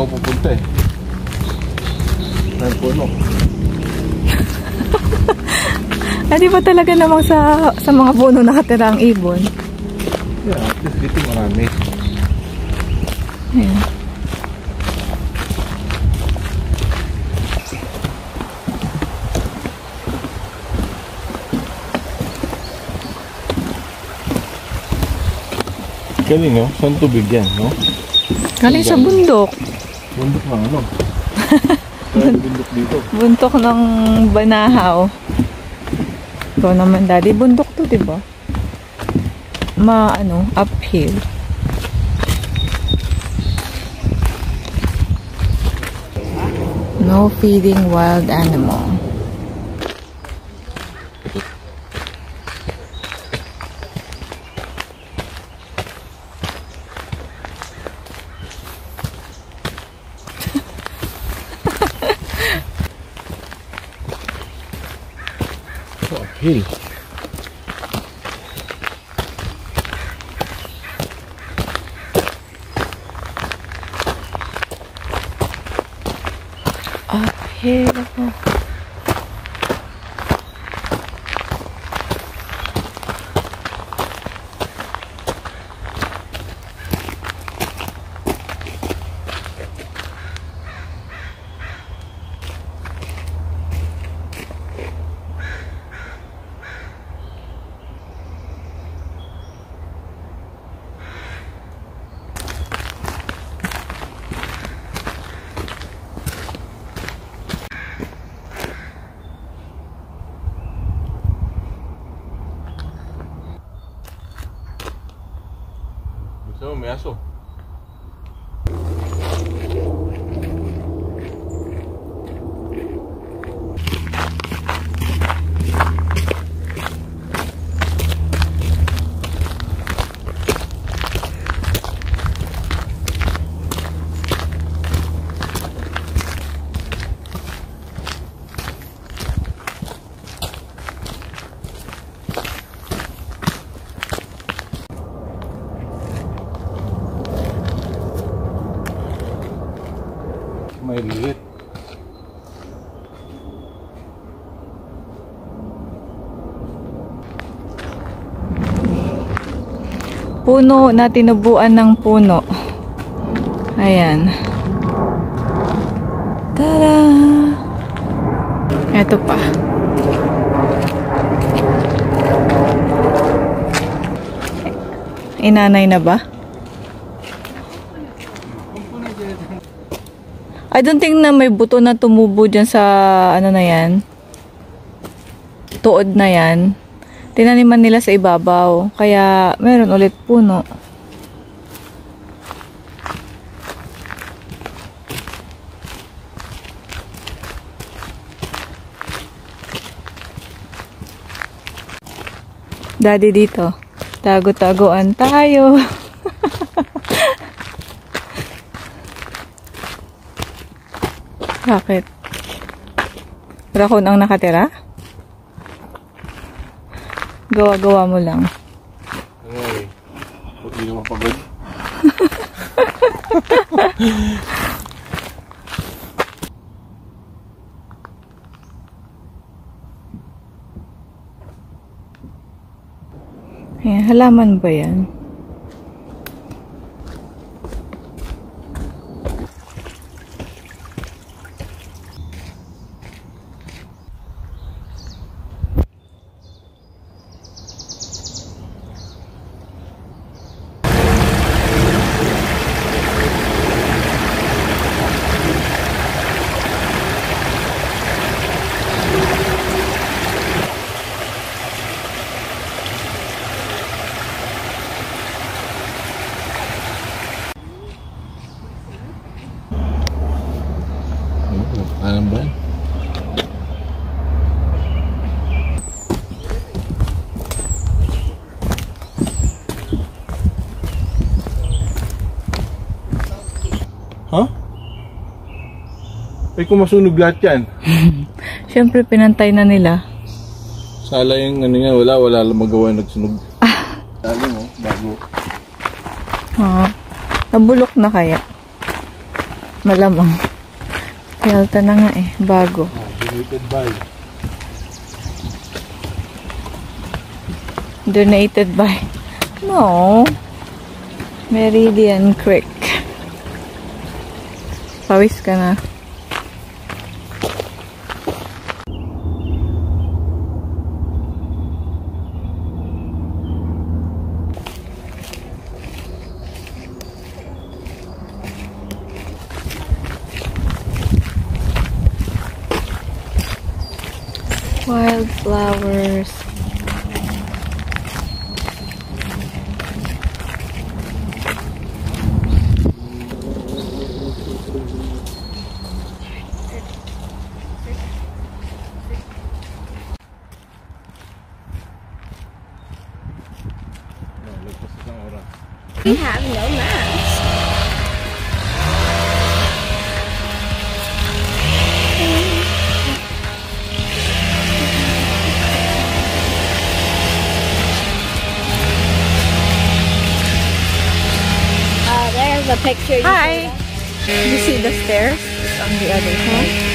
ako pupunta eh. May puno. Ah, di ba talaga namang sa, sa mga puno nakatira ang ibon? Yeah, at least dito marami. Ayan. Galing no? Saan tubig yan, no? Galing sa bundok. Bundok ng ano? Bundok dito. Bundok ng Banahaw. Ikaw naman, daddy. Bundok to, di ba? Ma, ano, uphill. No feeding wild animal. Oh, hill. Uphill. mesmo. Puno na tinubuan ng puno. Ayan. Tada! Ito pa. Inanay na ba? I don't think na may buto na tumubo dyan sa ano na yan. Tuod na yan. Tinaniman nila sa ibabaw. Kaya meron ulit puno. Daddy dito. Tago-tagoan tayo. Bakit? Rakon ang nakatira? Gawa-gawa mo lang. Eh? Huwag di naman pagod. Ayan, halaman ba yan? Alam ba? Ha? Eh kung masunog lahat yan. Siyempre, pinantay na nila. Sala yung ano yan, wala, wala lang magawa nagsunog. Dali mo, bago. Ha? Nabulok na kaya? Malamang. Delta na nga eh. Bago. Donated by. Donated by... No. Meridian Creek. Pawis ka na. Wildflowers. Picture. you Hi. showed. You see the stairs? It's on the other side.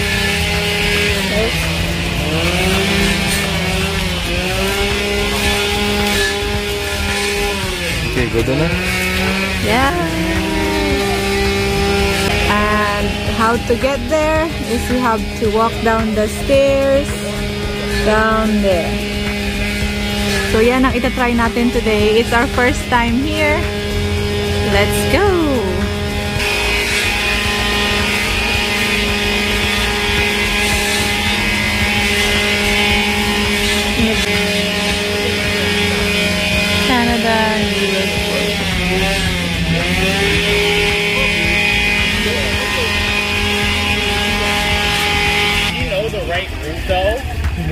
Okay, good enough? Yeah. And how to get there is you have to walk down the stairs down there. So yeah, yan ang itatry natin today. It's our first time here. Let's go!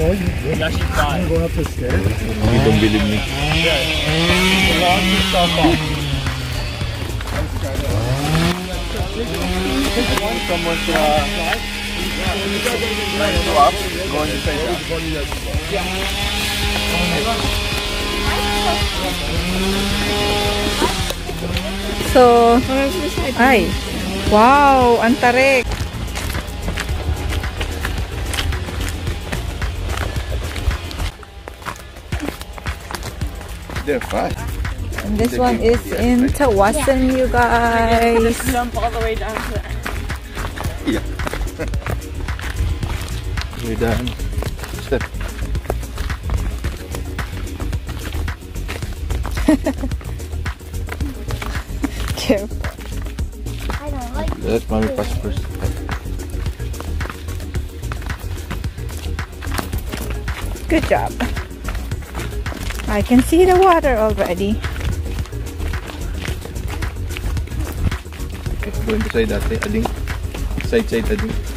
cold. Yeah, she died. Going up the stairs. You don't believe me. Yeah. Lock your stuff off. Take one someone's uh, like go up, go on your face up. Yeah. So, ay, wow, ang tarik. They're fine. And this one is in Tawasan, you guys. Jump all the way down to that. Yeah. We're done. Step. Careful. I don't like Let mommy pass first. Good job. I can see the water already. Okay, go inside ate. Ading. Side side ading. Beach.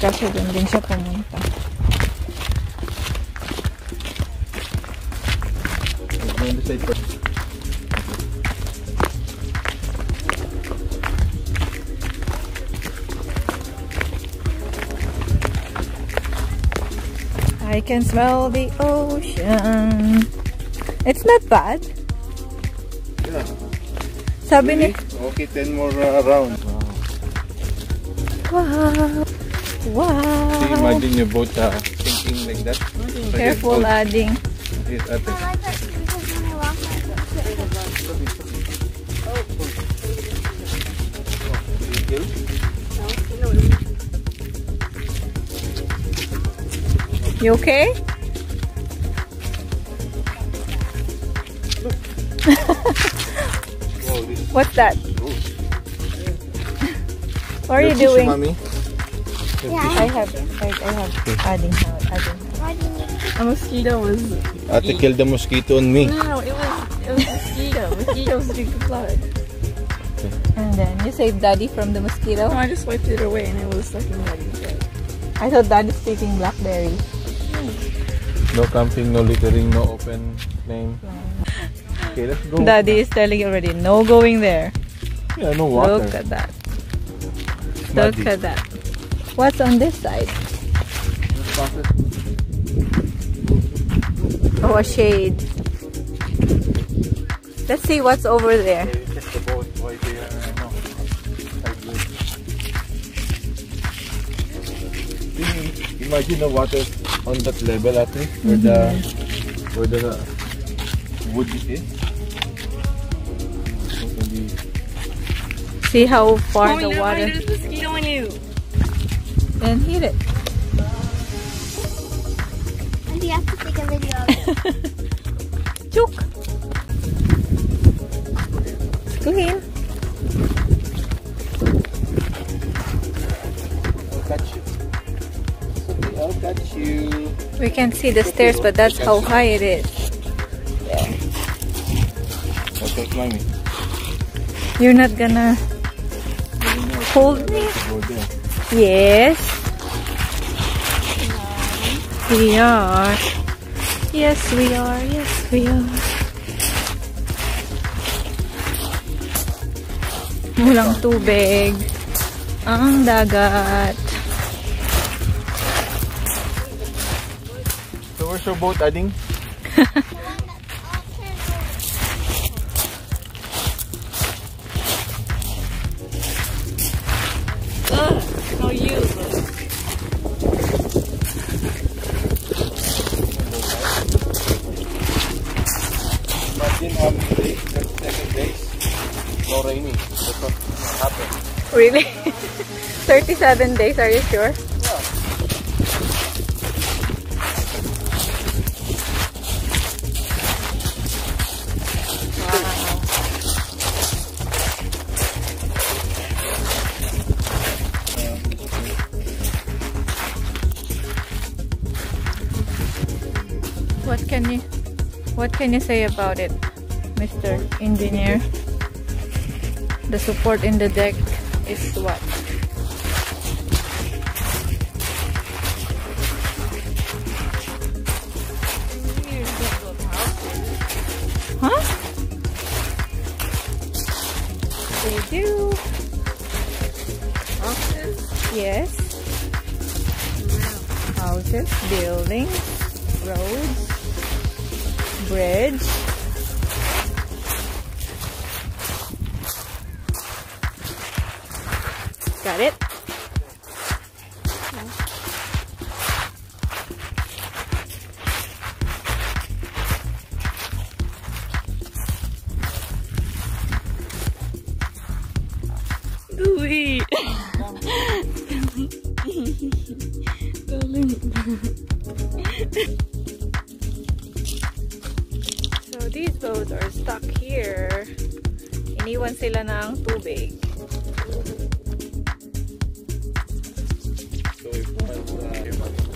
Kasi doon din siya pumunta. Go on the side first. I can smell the ocean. It's not bad. Yeah. Sabi ni... Okay, 10 more uh, rounds. Wow. Wow. So imagine your boat uh, sinking like that. So Careful, get boat. adding. Yes, ate. I like that because when I walk like this, You okay? What's that? What are you doing? mommy? Yeah. I have, I, I have adding how, adding how. why do you a mosquito was. Ate killed the mosquito on me. No, no, it was it was mosquito. Mosquitoes drink the blood. And then you saved daddy from the mosquito. No, I just wiped it away and it was sucking daddy's blood. I thought daddy's taking blackberry. No camping, no littering, no open flame. Okay, let's go. Daddy is telling you already, no going there. Yeah, no water. Look at that. Look at that. What's on this side? Oh, a shade. Let's see what's over there. Check the boat why they are ano, sideways. Imagine the water on that level ate, where the mm-hmm. where the wood is. See how far oh, the no, water. There's a mosquito on you. Then hit it. And you have to take a video of it. Chook. Go in. I'll catch you. Okay, I'll catch you. We can see the stairs, but that's how high it is. Yeah. Okay, mommy. You're not gonna hold me? Yes. We are. Yes, we are. Yes, we are. Walang tubig. Ang dagat. So where's your boat, Ading? Days. No. That's what happened. Really? 37 days, are you sure? What can you what can you say about it, Mr. Engineer? The support in the deck is what? Got it? So these boats are stuck here. Iniwan sila ng tubig. de pura, pura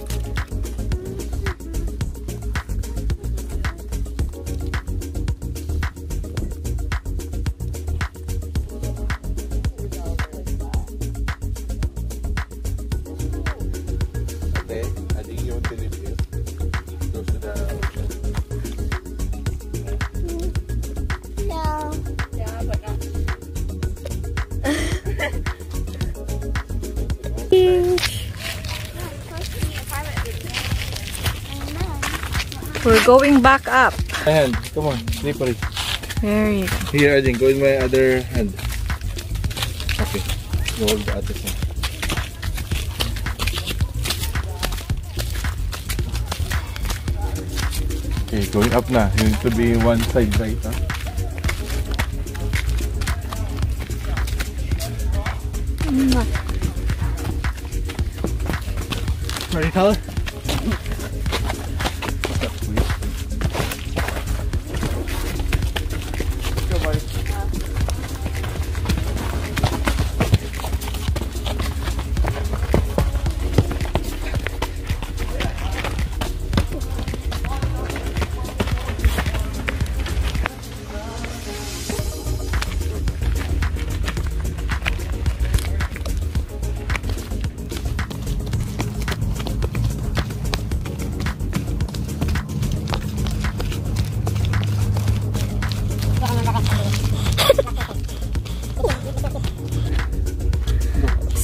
We're going back up. My hand, come on, slippery. There you go. Here, I think, go in my other hand. Okay, go hold the other hand. Okay, going up na. You need to be one side right, huh? Mm. Ready, color?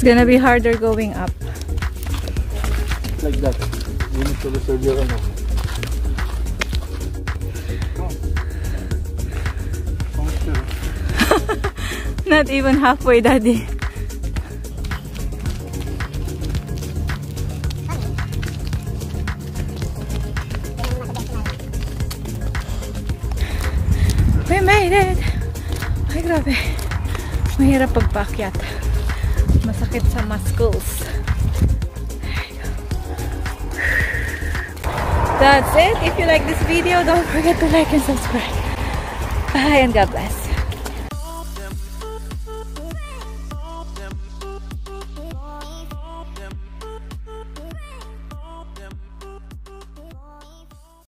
It's gonna be harder going up. Like that. You need to reserve your ano. Not even halfway, Daddy. We made it! Ay, grabe. Mahirap pagpakyat. Masakit sa muscles. That's it. If you like this video, don't forget to like and subscribe. Bye and God bless.